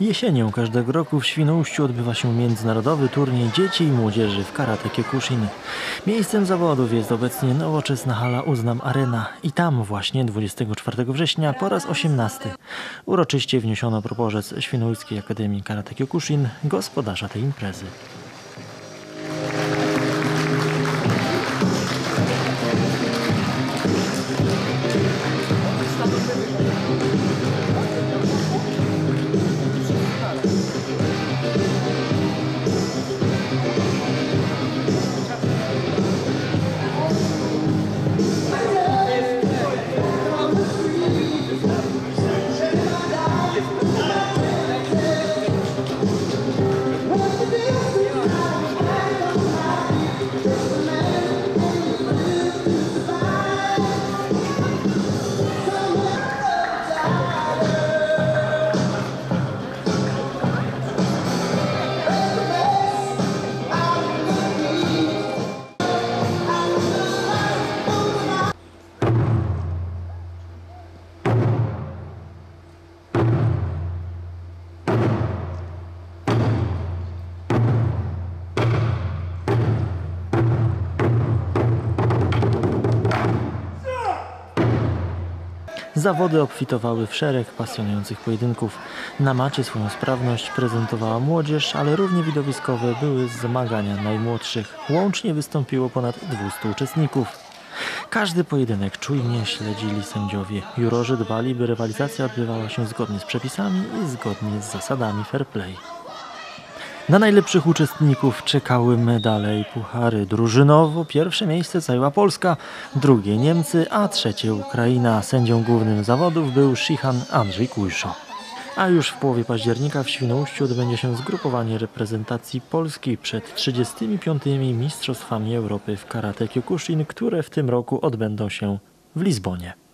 Jesienią każdego roku w Świnoujściu odbywa się międzynarodowy turniej dzieci i młodzieży w karate Kyokushin. Miejscem zawodów jest obecnie nowoczesna hala Uznam Arena i tam właśnie 24 września po raz 18 uroczyście wniesiono proporzec Świnoujskiej Akademii Karate Kyokushin, gospodarza tej imprezy. Zawody obfitowały w szereg pasjonujących pojedynków. Na macie swoją sprawność prezentowała młodzież, ale równie widowiskowe były zmagania najmłodszych. Łącznie wystąpiło ponad 200 uczestników. Każdy pojedynek czujnie śledzili sędziowie. Jurorzy dbali, by rywalizacja odbywała się zgodnie z przepisami i zgodnie z zasadami fair play. Na najlepszych uczestników czekały medale i puchary. Drużynowo pierwsze miejsce zajęła Polska, drugie Niemcy, a trzecie Ukraina. Sędzią głównym zawodów był Shihan Andrzej Kujszo. A już w połowie października w Świnoujściu odbędzie się zgrupowanie reprezentacji Polski przed 35. Mistrzostwami Europy w Karate Kyokushin, które w tym roku odbędą się w Lizbonie.